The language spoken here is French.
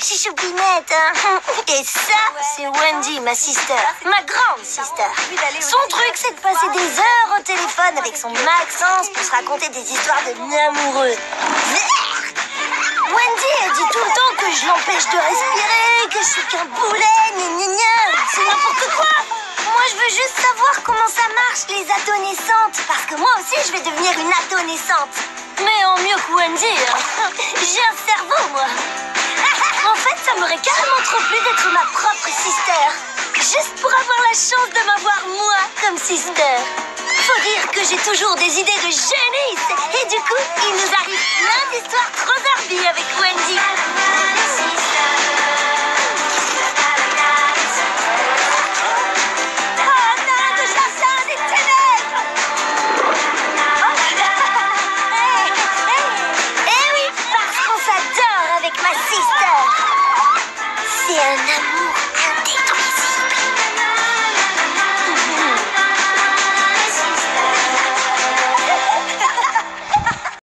chichoupinette. hein. Et ça, c'est Wendy, ma sister. Ma grande sister. Son truc, c'est de passer des heures au téléphone avec son Maxence pour se raconter des histoires de amoureux. Wendy, elle dit tout le temps que je l'empêche de respirer, que je suis qu'un boulet, gna gna gna. C'est n'importe quoi. Moi, je veux juste savoir comment ça marche, les adolescentes. Parce que moi aussi, je vais devenir une adolescente. Mais en mieux que Wendy. hein. J'ai un cerveau, moi. Ça m'aurait carrément trop plu d'être ma propre sister. Juste pour avoir la chance de m'avoir moi comme sister. Faut dire que j'ai toujours des idées de génie. Et du coup, il nous arrive plein d'histoires Leona